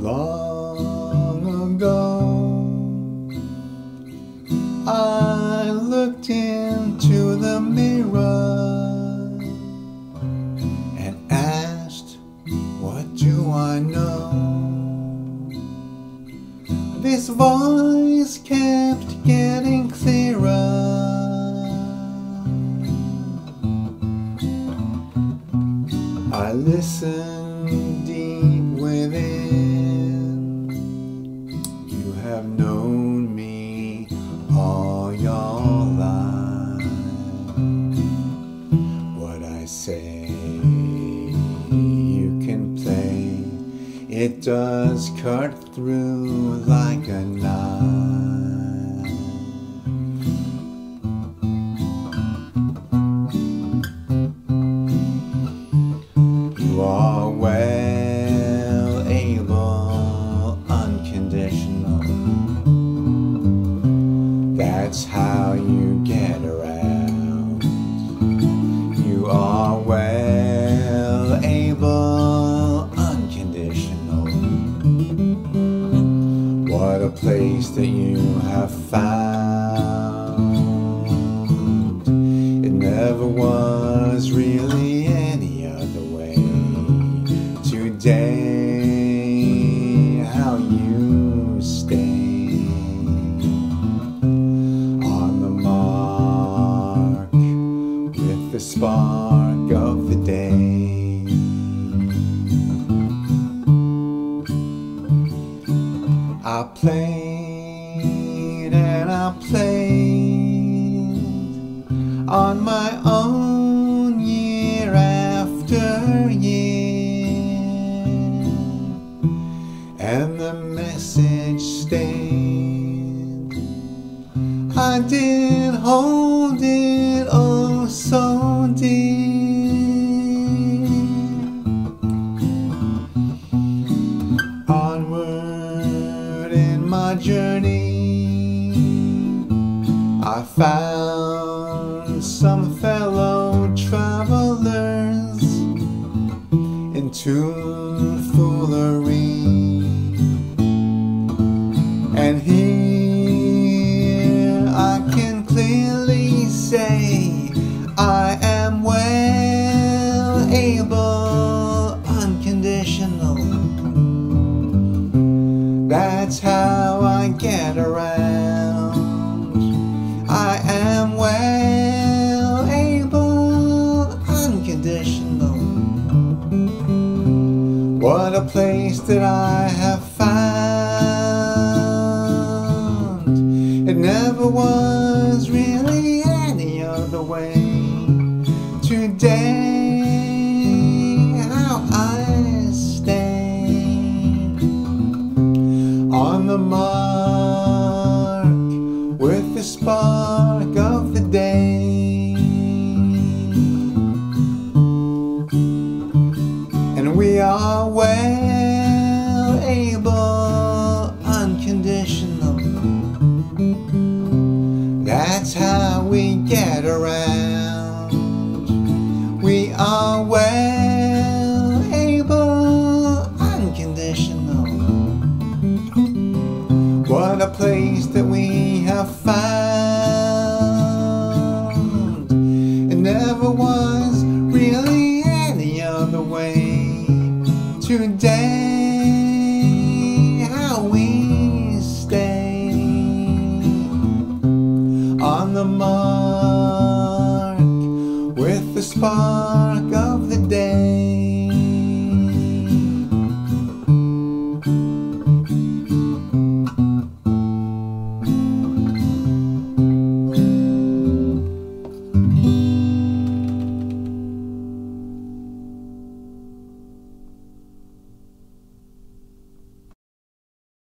Long ago, I looked into the mirror and asked, What do I know? This voice kept getting clearer. I listened It does cut through like a knife. You are well able, unconditional. That's how you get around. What a place that you have found. It never was really any other way. Today, how you stay on the mark with the spark I played and I played on my own year after year, and the message stayed. I did hold I found some fellow travelers in Tunefoolery. And here I can clearly say I am well able, unconditional. That's how I get around. What a place that I have found. It never was really any other way. Today, how I stay on the mark with the spark well able, unconditional. That's how we get around. We are well able, unconditional. What a place that we have found. It never was.